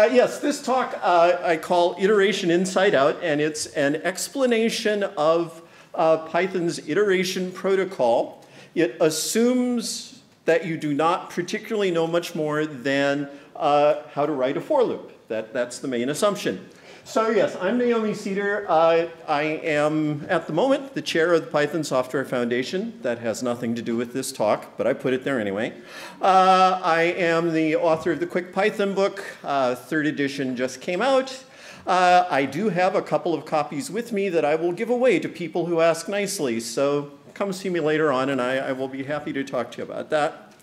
Uh, yes, this talk uh, I call Iteration Inside Out, and it's an explanation of uh, Python's iteration protocol. It assumes that you do not particularly know much more than uh, how to write a for loop. That, that's the main assumption. So yes, I'm Naomi Ceder. Uh, I am, at the moment, the chair of the Python Software Foundation. That has nothing to do with this talk, but I put it there anyway. Uh, I am the author of the Quick Python book. Uh, third edition just came out. Uh, I do have a couple of copies with me that I will give away to people who ask nicely. So come see me later on, and I, I will be happy to talk to you about that.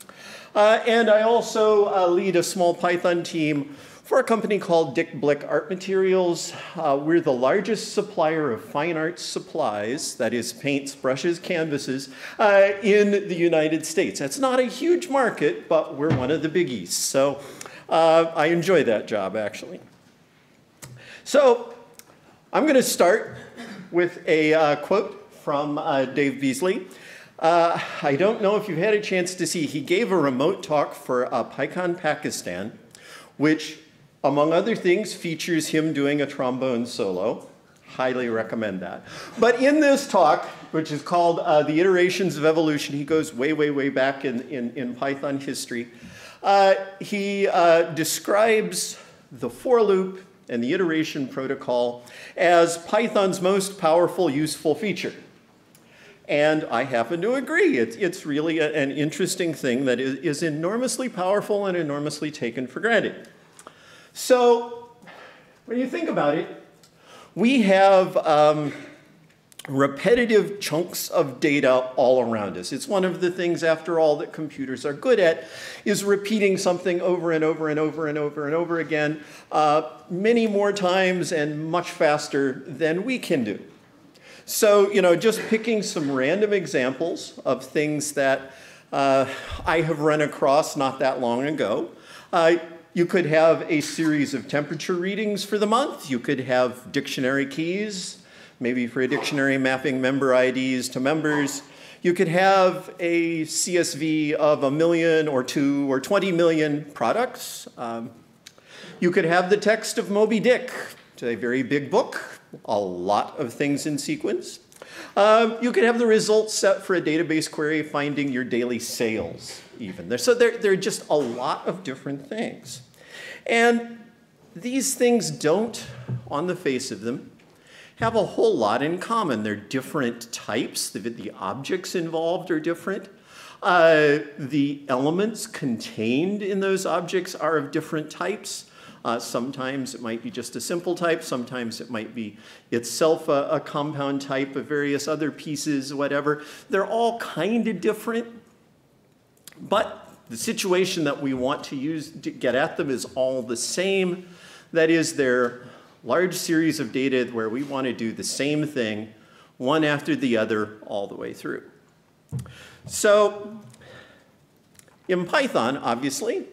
Uh, and I also uh, lead a small Python team for a company called Dick Blick Art Materials. Uh, we're the largest supplier of fine arts supplies, that is paints, brushes, canvases, uh, in the United States. That's not a huge market, but we're one of the biggies. So uh, I enjoy that job, actually. So I'm going to start with a uh, quote from uh, Dave Beazley. Uh, I don't know if you've had a chance to see, he gave a remote talk for PyCon Pakistan, which among other things, features him doing a trombone solo. Highly recommend that. But in this talk, which is called uh, The Iterations of Evolution, he goes way, way, way back in, in, in Python history. Uh, he uh, describes the for loop and the iteration protocol as Python's most powerful, useful feature. And I happen to agree. It's, it's really a, an interesting thing that is, is enormously powerful and enormously taken for granted. So when you think about it, we have um, repetitive chunks of data all around us. It's one of the things, after all, that computers are good at, is repeating something over and over and over and over and over again, uh, many more times and much faster than we can do. So, you know, just picking some random examples of things that uh, I have run across not that long ago. Uh, you could have a series of temperature readings for the month. You could have dictionary keys, maybe for a dictionary mapping member IDs to members. You could have a CSV of a million or two or 20 million products. Um, you could have the text of Moby Dick, a very big book, a lot of things in sequence. Um, you could have the results set for a database query finding your daily sales even. So there, there are just a lot of different things. And these things don't, on the face of them, have a whole lot in common. They're different types. The, the objects involved are different. Uh, the elements contained in those objects are of different types. Uh, sometimes it might be just a simple type. Sometimes it might be itself a, a compound type of various other pieces, whatever. They're all kind of different, but the situation that we want to use to get at them is all the same. That is, they're large series of data where we want to do the same thing, one after the other, all the way through. So in Python, obviously,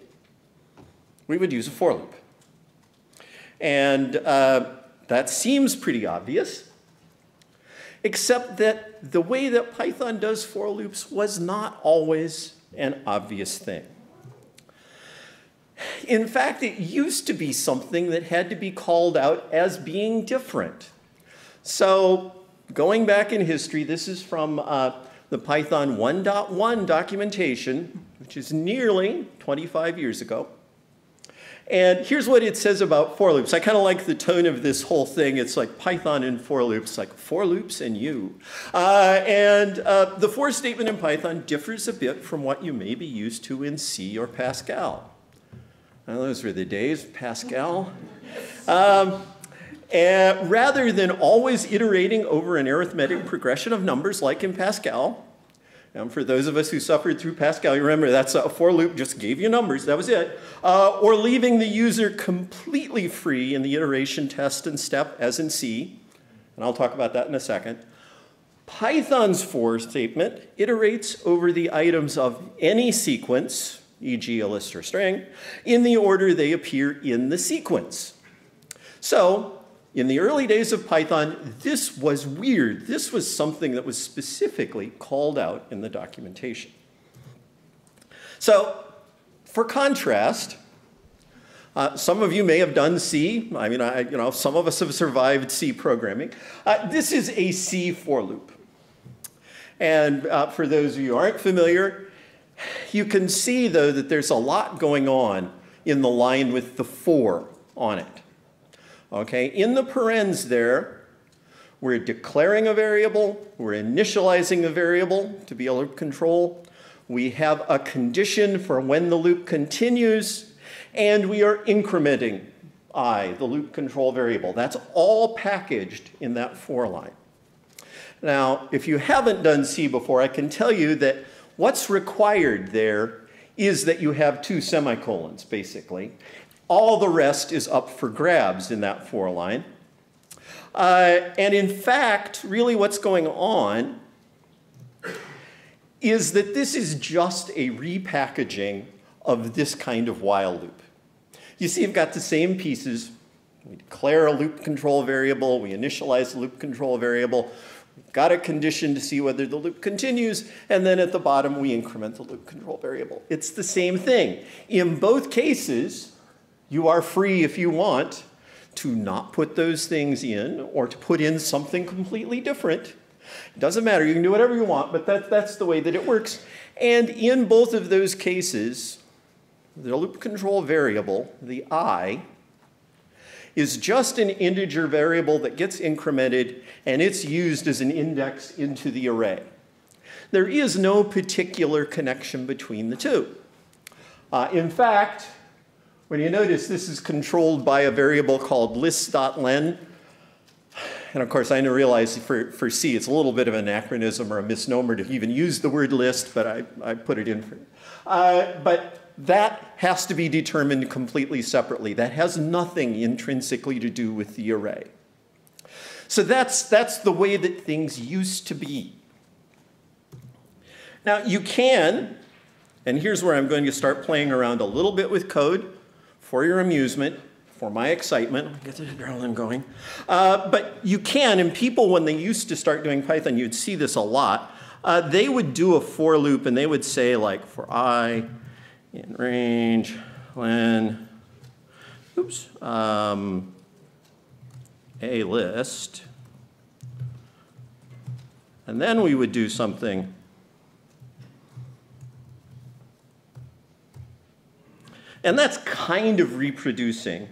we would use a for loop. And uh, that seems pretty obvious, except that the way that Python does for loops was not always an obvious thing. In fact, it used to be something that had to be called out as being different. So going back in history, this is from uh, the Python 1.1 documentation, which is nearly 25 years ago. And here's what it says about for loops. I kind of like the tone of this whole thing. It's like Python and for loops, like for loops and you. Uh, and uh, the for statement in Python differs a bit from what you may be used to in C or Pascal. Well, those were the days, Pascal. Um, and rather than always iterating over an arithmetic progression of numbers like in Pascal, and for those of us who suffered through Pascal, you remember that's a for loop, just gave you numbers, that was it. Uh, or leaving the user completely free in the iteration test and step, as in C. And I'll talk about that in a second. Python's for statement iterates over the items of any sequence, e.g. a list or string, in the order they appear in the sequence. So in the early days of Python, this was weird. This was something that was specifically called out in the documentation. So, for contrast, Uh, some of you may have done C. I mean, I, you know, some of us have survived C programming. Uh, this is a C for loop. And uh, for those of you who aren't familiar, you can see, though, that there's a lot going on in the line with the for on it. Okay, in the parens there, we're declaring a variable, we're initializing a variable to be a loop control. We have a condition for when the loop continues, and we are incrementing i, the loop control variable. That's all packaged in that for line. Now, if you haven't done C before, I can tell you that what's required there is that you have two semicolons, basically. All the rest is up for grabs in that for line. Uh, and in fact, really what's going on is that this is just a repackaging of this kind of while loop. You see, you've got the same pieces. We declare a loop control variable, we initialize the loop control variable, we've got a condition to see whether the loop continues, and then at the bottom we increment the loop control variable. It's the same thing. In both cases, you are free if you want to not put those things in or to put in something completely different. It doesn't matter, you can do whatever you want, but that, that's the way that it works. And in both of those cases, the loop control variable, the i, is just an integer variable that gets incremented and it's used as an index into the array. There is no particular connection between the two. Uh, in fact, when you notice this is controlled by a variable called list.len, and of course I realize for, for C it's a little bit of an anachronism or a misnomer to even use the word list, but I, I put it in for uh, but that has to be determined completely separately. That has nothing intrinsically to do with the array. So that's, that's the way that things used to be. Now you can, and here's where I'm going to start playing around a little bit with code for your amusement, for my excitement, get the adrenaline going. Uh, but you can, and people, when they used to start doing Python, you'd see this a lot. Uh, they would do a for loop and they would say like for i in range when, oops, um, a list. And then we would do something And that's kind of reproducing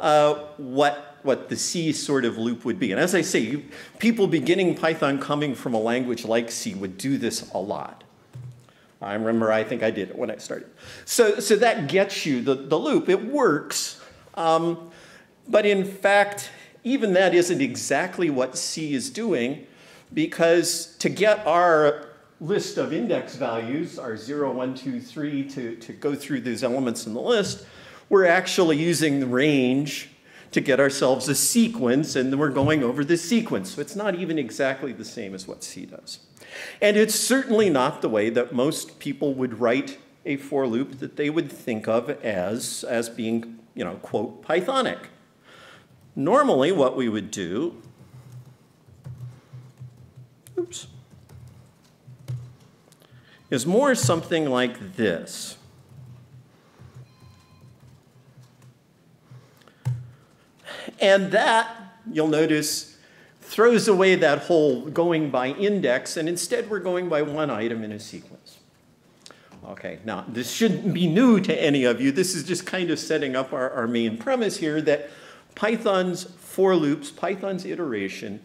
uh, what, what the C sort of loop would be. And as I say, you, people beginning Python coming from a language like C would do this a lot. I remember, I think I did it when I started. So, so that gets you the, the loop. It works. Um, but in fact, even that isn't exactly what C is doing because to get our list of index values, our 0, 1, 2, 3, to, to go through those elements in the list, we're actually using the range to get ourselves a sequence, and we're going over the sequence. So it's not even exactly the same as what C does. And it's certainly not the way that most people would write a for loop that they would think of as, as being, you know, quote, Pythonic. Normally, what we would do, oops, is more something like this. And that, you'll notice, throws away that whole going by index, and instead we're going by one item in a sequence. Okay, now this shouldn't be new to any of you. This is just kind of setting up our, our main premise here that Python's for loops, Python's iteration,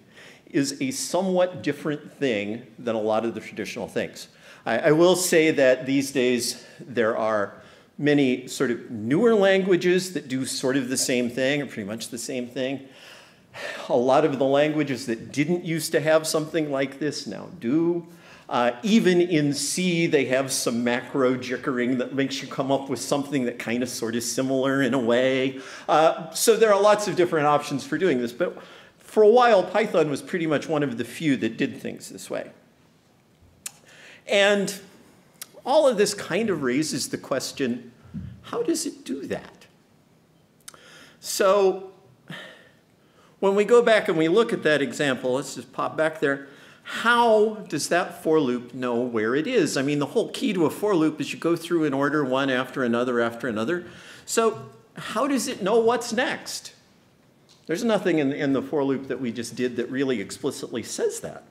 is a somewhat different thing than a lot of the traditional things. I, I will say that these days there are many sort of newer languages that do sort of the same thing, or pretty much the same thing. A lot of the languages that didn't used to have something like this now do. Uh, even in C, they have some macro jickering that makes you come up with something that kind of sort of similar in a way. Uh, so there are lots of different options for doing this. But for a while, Python was pretty much one of the few that did things this way. And all of this kind of raises the question, how does it do that? So when we go back and we look at that example, let's just pop back there. How does that for loop know where it is? I mean, the whole key to a for loop is you go through in order one after another after another. So how does it know what's next? There's nothing in, in the for loop that we just did that really explicitly says that.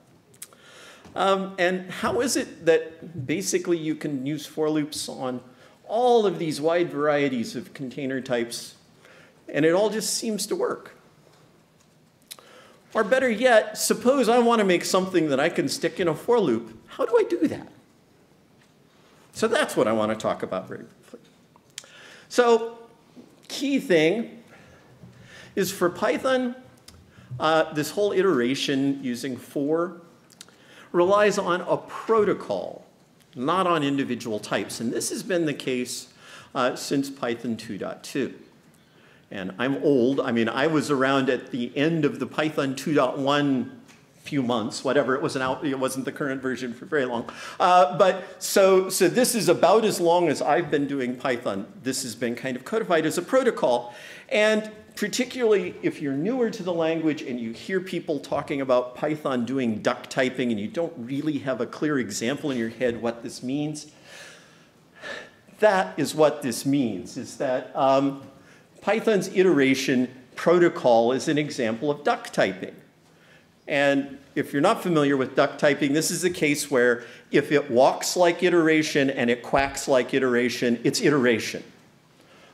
Um, and how is it that basically you can use for loops on all of these wide varieties of container types and it all just seems to work? Or better yet, suppose I want to make something that I can stick in a for loop. How do I do that? So that's what I want to talk about very briefly. So key thing is for Python, uh, this whole iteration using for relies on a protocol, not on individual types. And this has been the case uh, since Python 2.2. And I'm old. I mean, I was around at the end of the Python 2.1 few months, whatever. It wasn't out. It wasn't the current version for very long. Uh, but so so this is about as long as I've been doing Python. This has been kind of codified as a protocol, and particularly if you're newer to the language and you hear people talking about Python doing duck typing and you don't really have a clear example in your head what this means. That is what this means. Is that um, Python's iteration protocol is an example of duck typing. And if you're not familiar with duck typing, this is a case where if it walks like iteration and it quacks like iteration, it's iteration.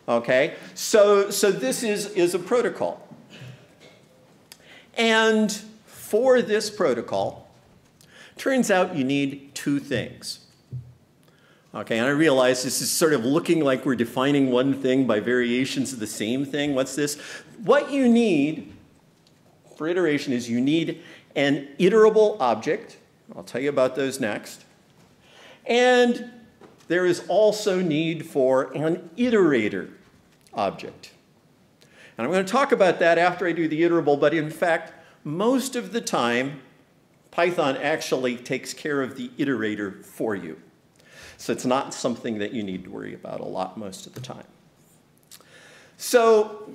Okay? So, so this is, is a protocol. And for this protocol, turns out you need two things. Okay, and I realize this is sort of looking like we're defining one thing by variations of the same thing. What's this? What you need for iteration is you need an iterable object. I'll tell you about those next. And there is also need for an iterator object. And I'm going to talk about that after I do the iterable, but in fact, most of the time, Python actually takes care of the iterator for you. So it's not something that you need to worry about a lot most of the time. So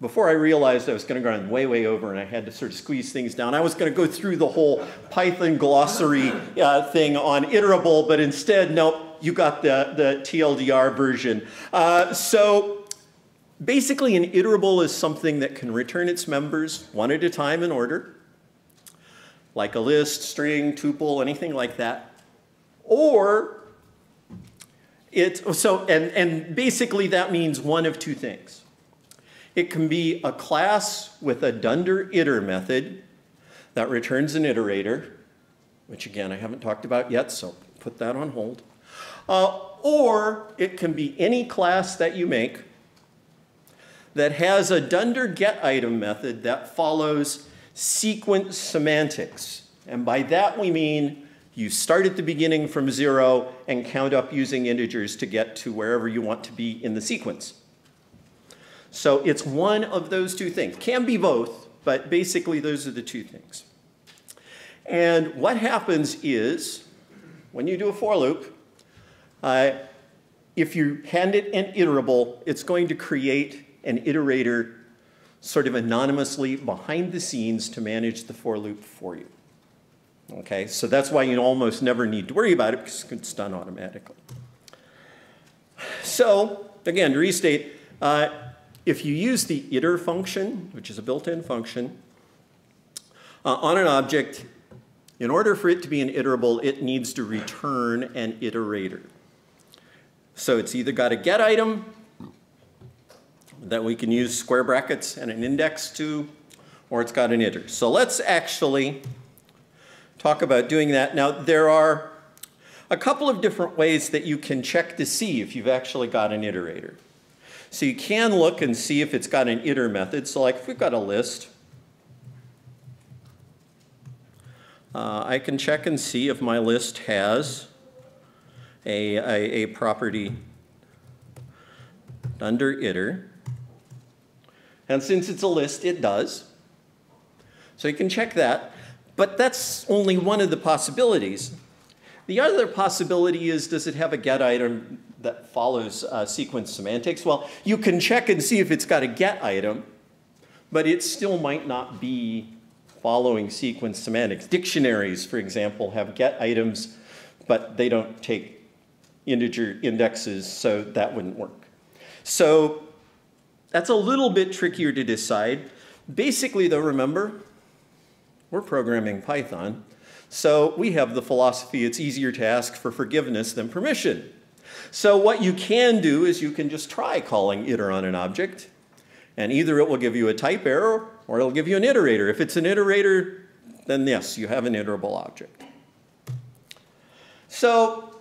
before I realized I was going to go way, way over and I had to sort of squeeze things down, I was going to go through the whole Python glossary uh, thing on iterable, but instead, nope, you got the, the TLDR version. Uh, so basically, an iterable is something that can return its members one at a time in order, like a list, string, tuple, anything like that. Or it, so, and, and basically that means one of two things. It can be a class with a dunder iter method that returns an iterator, which again I haven't talked about yet, so put that on hold. Uh, or it can be any class that you make that has a dunder get item method that follows sequence semantics. And by that we mean you start at the beginning from zero and count up using integers to get to wherever you want to be in the sequence. So it's one of those two things. Can be both, but basically those are the two things. And what happens is, when you do a for loop, uh, if you hand it an iterable, it's going to create an iterator sort of anonymously behind the scenes to manage the for loop for you. Okay, so that's why you almost never need to worry about it because it's done automatically. So again, to restate, uh, if you use the iter function, which is a built-in function, uh, on an object, in order for it to be an iterable, it needs to return an iterator. So it's either got a get item that we can use square brackets and an index to, or it's got an iter. So let's actually talk about doing that. Now, there are a couple of different ways that you can check to see if you've actually got an iterator. So you can look and see if it's got an iter method. So like if we've got a list, uh, I can check and see if my list has a, a, a property under iter. And since it's a list, it does. So you can check that. But that's only one of the possibilities. The other possibility is, does it have a get item that follows uh, sequence semantics? Well, you can check and see if it's got a get item, but it still might not be following sequence semantics. Dictionaries, for example, have get items, but they don't take integer indexes, so that wouldn't work. So that's a little bit trickier to decide. Basically, though, remember, we're programming Python. So we have the philosophy it's easier to ask for forgiveness than permission. So what you can do is you can just try calling iter on an object, and either it will give you a type error or it'll give you an iterator. If it's an iterator, then yes, you have an iterable object. So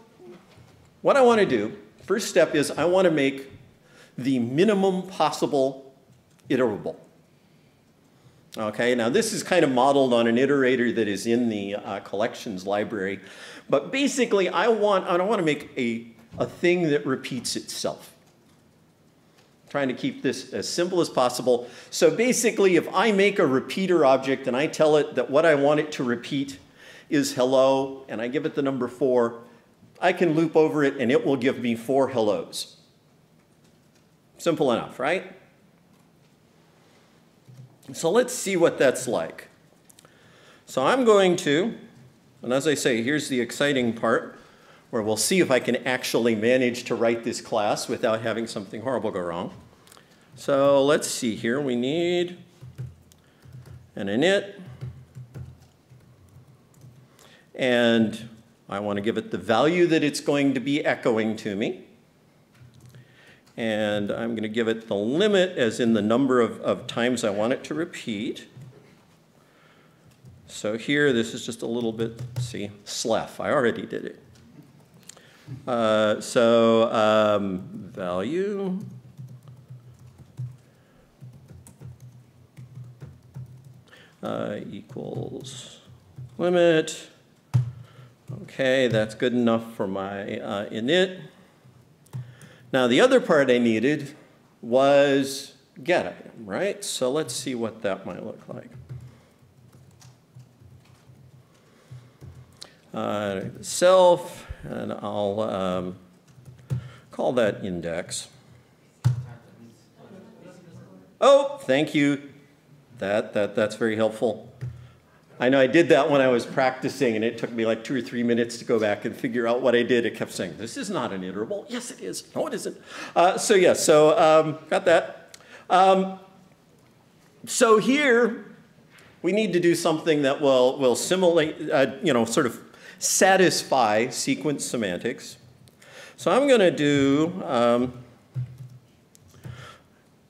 what I want to do, first step is I want to make the minimum possible iterable. Okay, now this is kind of modeled on an iterator that is in the uh, collections library. But basically, I want, I want to make a, a thing that repeats itself. I'm trying to keep this as simple as possible. So basically, if I make a repeater object and I tell it that what I want it to repeat is hello, and I give it the number four, I can loop over it and it will give me four hellos. Simple enough, right? So let's see what that's like. So I'm going to, and as I say, here's the exciting part, where we'll see if I can actually manage to write this class without having something horrible go wrong. So let's see here. We need an init. And I want to give it the value that it's going to be echoing to me and I'm going to give it the limit as in the number of, of times I want it to repeat. So here, this is just a little bit, see, slef. I already did it. Uh, so um, value. Uh, equals limit. Okay, that's good enough for my uh, init. Now the other part I needed was get item, right? So let's see what that might look like. Uh, self, and I'll um, call that index. Oh, thank you. That, that, that's very helpful. I know I did that when I was practicing, and it took me like two or three minutes to go back and figure out what I did. It kept saying, this is not an iterable. Yes, it is. No, it isn't. Uh, so yeah, so um, got that. Um, so here, we need to do something that will, will simulate, uh, you know, sort of satisfy sequence semantics. So I'm going to do um,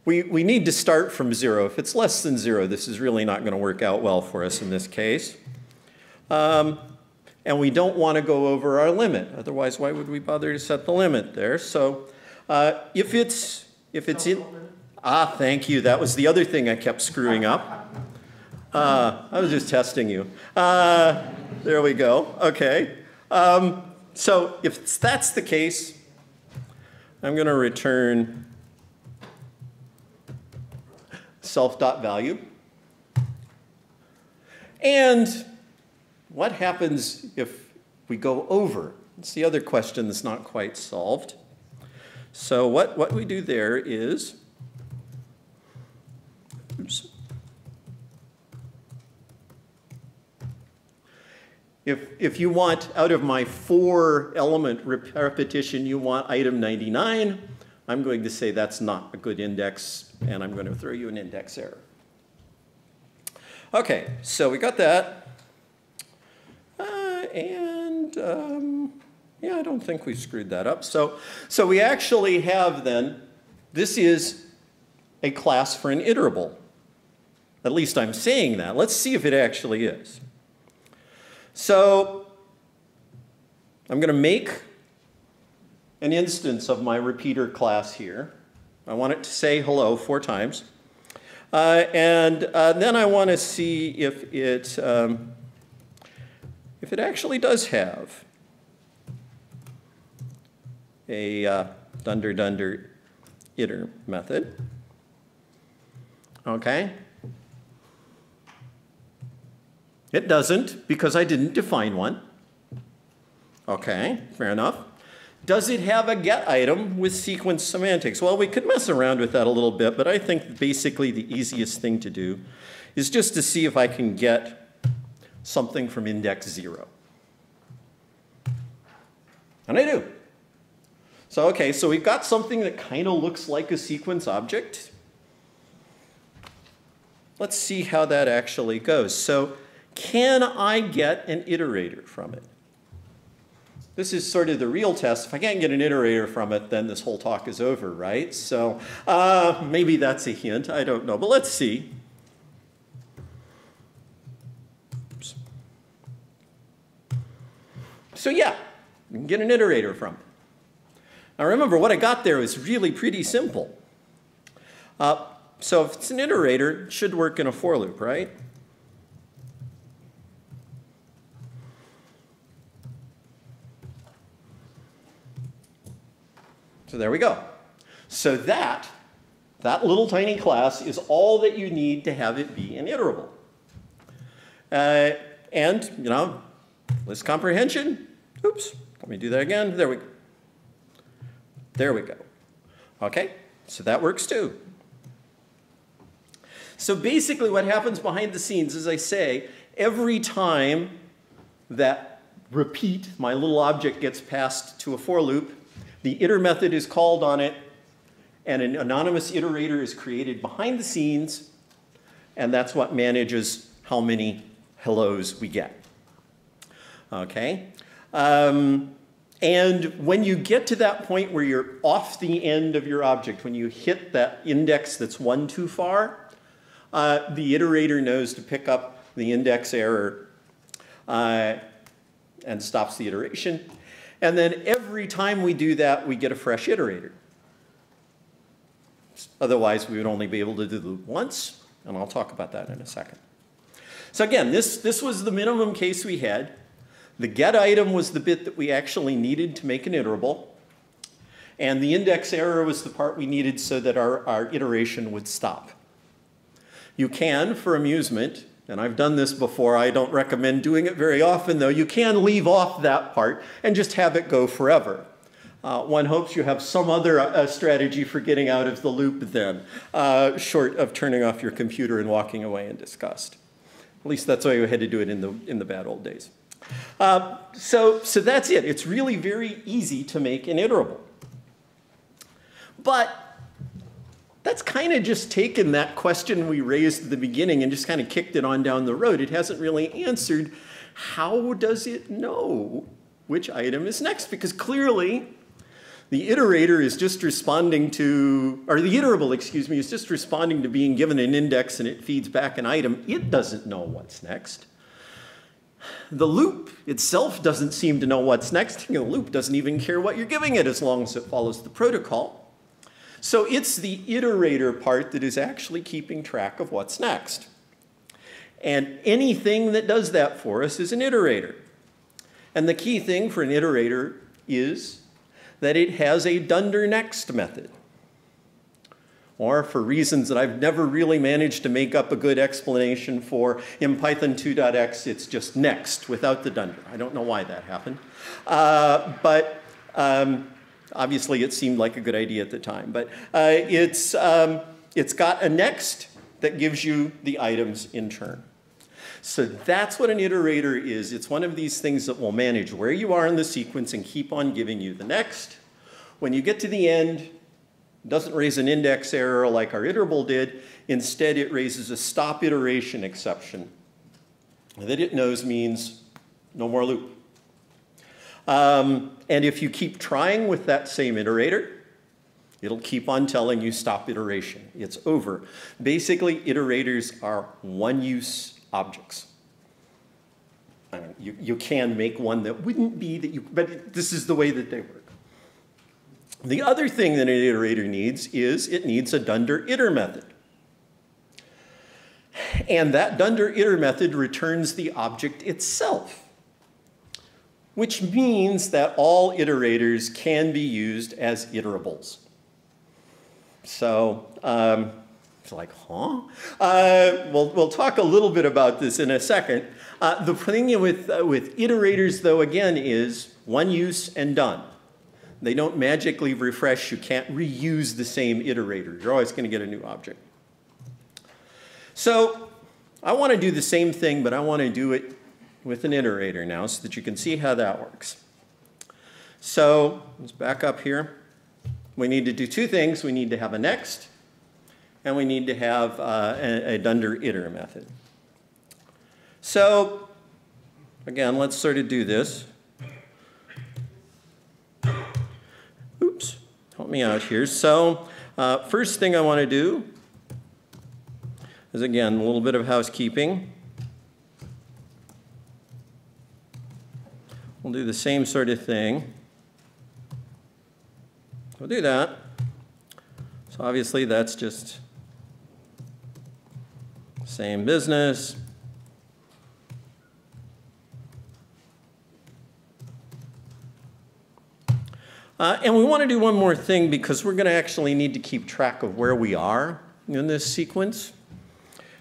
we, we need to start from zero. If it's less than zero, this is really not going to work out well for us in this case. Um, and we don't want to go over our limit. Otherwise, why would we bother to set the limit there? So uh, if it's, if it's in, ah, thank you. That was the other thing I kept screwing up. Uh, I was just testing you. Uh, there we go. Okay. Um, so if that's the case, I'm going to return self.value. And what happens if we go over? It's the other question that's not quite solved. So what, what we do there is, oops, If, if you want, out of my four element repetition, you want item 99, I'm going to say that's not a good index, and I'm going to throw you an index error. Okay, so we got that. Uh, and um, yeah, I don't think we screwed that up. So, so we actually have then, this is a class for an iterable. At least I'm saying that. Let's see if it actually is. So I'm going to make an instance of my repeater class here. I want it to say hello four times. Uh, and uh, then I want to see if it, um, if it actually does have a uh, dunder dunder iter method. Okay? It doesn't because I didn't define one. Okay, fair enough. Does it have a get item with sequence semantics? Well, we could mess around with that a little bit, but I think basically the easiest thing to do is just to see if I can get something from index zero. And I do. So, okay, so we've got something that kind of looks like a sequence object. Let's see how that actually goes. So, can I get an iterator from it? This is sort of the real test. If I can't get an iterator from it, then this whole talk is over, right? So uh, maybe that's a hint. I don't know. But let's see. Oops. So yeah, you can get an iterator from it. Now remember, what I got there was really pretty simple. Uh, so if it's an iterator, it should work in a for loop, right? So there we go. So that, that little tiny class is all that you need to have it be an iterable. Uh, and, you know, list comprehension, oops, let me do that again. There we go. There we go. Okay, so that works too. So basically what happens behind the scenes, as I say, every time that repeat, my little object gets passed to a for loop, the iter method is called on it, and an anonymous iterator is created behind the scenes, and that's what manages how many hellos we get. Okay? Um, and when you get to that point where you're off the end of your object, when you hit that index that's one too far, uh, the iterator knows to pick up the index error uh, and stops the iteration. And then every time we do that, we get a fresh iterator. Otherwise, we would only be able to do the loop once, and I'll talk about that in a second. So again, this, this was the minimum case we had. The get item was the bit that we actually needed to make an iterable. And the index error was the part we needed so that our, our iteration would stop. You can, for amusement, and I've done this before, I don't recommend doing it very often though, you can leave off that part and just have it go forever. Uh, one hopes you have some other uh, strategy for getting out of the loop then, uh, short of turning off your computer and walking away in disgust. At least that's why you had to do it in the, in the bad old days. Uh, so, so that's it. It's really very easy to make an iterable. But that's kind of just taken that question we raised at the beginning and just kind of kicked it on down the road. It hasn't really answered how does it know which item is next? Because clearly the iterator is just responding to, or the iterable, excuse me, is just responding to being given an index and it feeds back an item. It doesn't know what's next. The loop itself doesn't seem to know what's next. The loop doesn't even care what you're giving it as long as it follows the protocol. So it's the iterator part that is actually keeping track of what's next. And anything that does that for us is an iterator. And the key thing for an iterator is that it has a dunder next method. Or for reasons that I've never really managed to make up a good explanation for, in Python 2.x, it's just next without the dunder. I don't know why that happened. Uh, but um, Obviously, it seemed like a good idea at the time, but uh, it's, um, it's got a next that gives you the items in turn. So that's what an iterator is. It's one of these things that will manage where you are in the sequence and keep on giving you the next. When you get to the end, it doesn't raise an index error like our iterable did. Instead, it raises a stop iteration exception that it knows means no more loop. Um, and if you keep trying with that same iterator, it'll keep on telling you stop iteration. It's over. Basically, iterators are one-use objects. You, you can make one that wouldn't be that you, but this is the way that they work. The other thing that an iterator needs is it needs a dunder iter method. And that dunder iter method returns the object itself which means that all iterators can be used as iterables. So um, it's like, huh? Uh, we'll, we'll talk a little bit about this in a second. Uh, the thing with, uh, with iterators, though, again, is one use and done. They don't magically refresh. You can't reuse the same iterator. You're always going to get a new object. So I want to do the same thing, but I want to do it with an iterator now so that you can see how that works. So let's back up here. we need to do two things. We need to have a next, and we need to have uh, a, a dunder iter method. So again, let's sort of do this. Oops, help me out here. So uh, first thing I want to do is again a little bit of housekeeping. We'll do the same sort of thing. We'll do that. So obviously that's just same business. Uh, and we want to do one more thing because we're going to actually need to keep track of where we are in this sequence.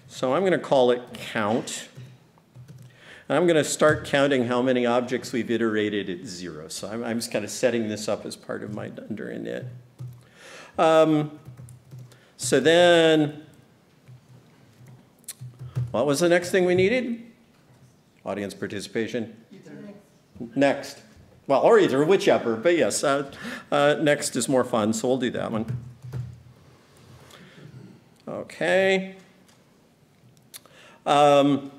So I'm going to call it count. And I'm going to start counting how many objects we've iterated at zero. So I'm, I'm just kind of setting this up as part of my dunder init. Um, so then, what was the next thing we needed? Audience participation. Next. Well, or either, whichever, but yes, uh, uh, next is more fun, so we'll do that one. Okay. Um,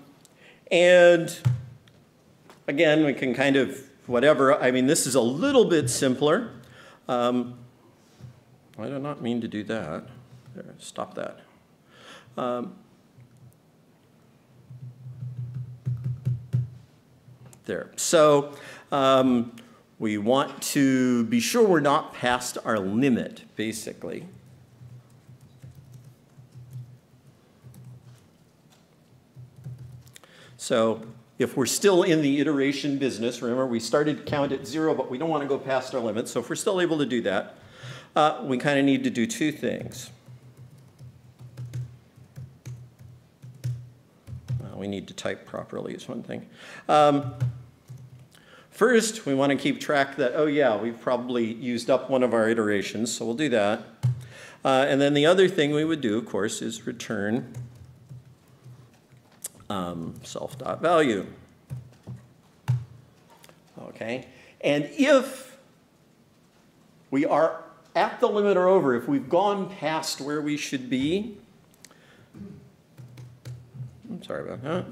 and again, we can kind of, whatever, I mean, this is a little bit simpler. Um, I do not mean to do that. There, stop that. Um, there. So um, we want to be sure we're not past our limit, basically. So if we're still in the iteration business, remember we started count at zero, but we don't want to go past our limit. So if we're still able to do that, uh, we kind of need to do two things. Well, we need to type properly is one thing. Um, First, we want to keep track that, oh yeah, we've probably used up one of our iterations, so we'll do that. Uh, and then the other thing we would do, of course, is return um, self.value. Okay, and if we are at the limit or over, if we've gone past where we should be, I'm sorry about that.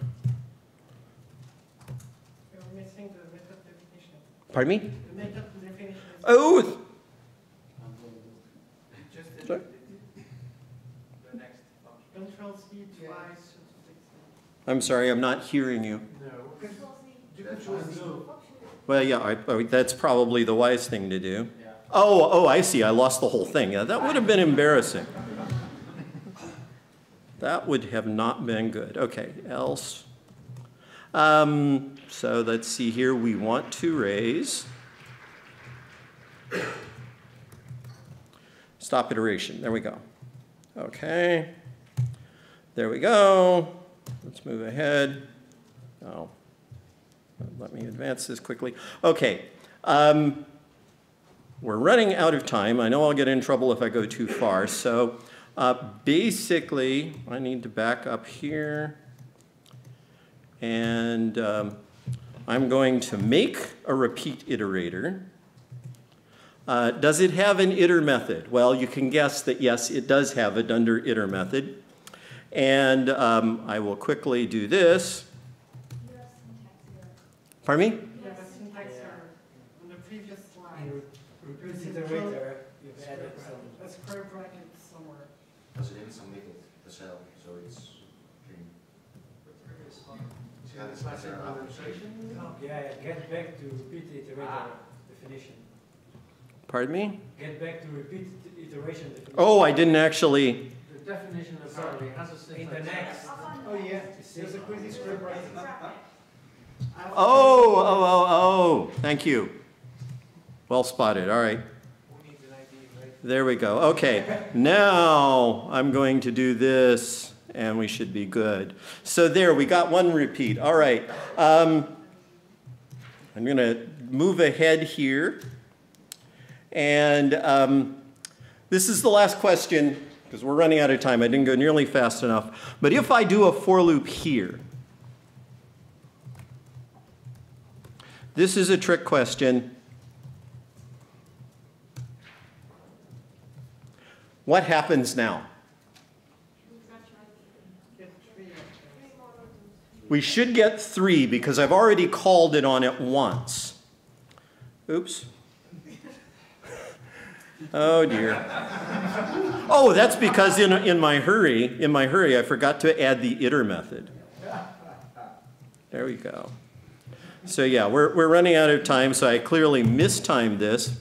Pardon me? The method definition. Oh! Just the, the next function. Control C twice. I'm sorry, I'm not hearing you. No. Well, yeah, I, I, that's probably the wise thing to do. Oh, oh, I see. I lost the whole thing. Yeah, that would have been embarrassing. That would have not been good. Okay, else. Um, so let's see here. We want to raise. Stop iteration. There we go. Okay. There we go. Let's move ahead. Oh, let me advance this quickly. Okay. Um, we're running out of time. I know I'll get in trouble if I go too far. So uh, basically, I need to back up here. And um, I'm going to make a repeat iterator. Uh, does it have an iter method? Well, you can guess that yes, it does have a dunder iter method. And um, I will quickly do this. Pardon me? Yes, syntax error on the previous slide. You repeat iterator, you've added some. A square bracket somewhere. Also, there is some make it the cell, so it's Yeah, get back to repeat iterator definition. Pardon me? Get back to repeat iteration definition. Oh, I didn't actually. The definition of value has a syntax. In the next. Oh, yeah, there's a crazy square bracket. Oh, oh, oh, oh. Thank you. Well spotted. All right. There we go. Okay. Now I'm going to do this and we should be good. So there, we got one repeat. All right. Um, I'm going to move ahead here. And um, this is the last question because we're running out of time. I didn't go nearly fast enough. But if I do a for loop here, this is a trick question. What happens now? We should get three because I've already called it on it once. Oops. Oh dear. Oh, that's because in, in my hurry, in my hurry, I forgot to add the iter method. There we go. So yeah, we're, we're running out of time, so I clearly mistimed this.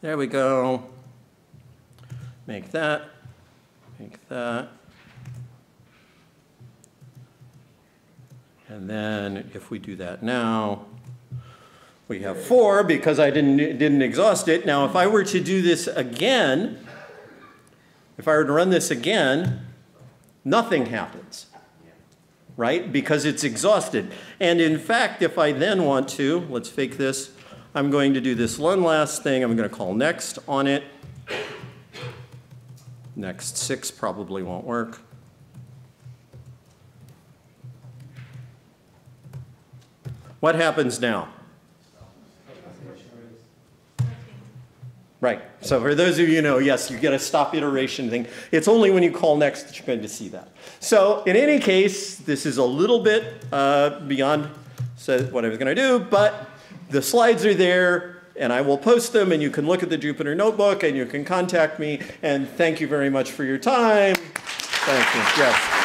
There we go. Make that, make that. And then if we do that now, we have four because I didn't, didn't exhaust it. Now, if I were to do this again, if I were to run this again, nothing happens, right? Because it's exhausted. And in fact, if I then want to, let's fake this, I'm going to do this one last thing. I'm going to call next on it. Next six probably won't work. What happens now? Right. So for those of you who know, yes, you get a stop iteration thing. It's only when you call next that you're going to see that. So in any case, this is a little bit uh, beyond so what I was going to do, but the slides are there, and I will post them, and you can look at the Jupyter Notebook, and you can contact me. And thank you very much for your time. Thank you. Yes.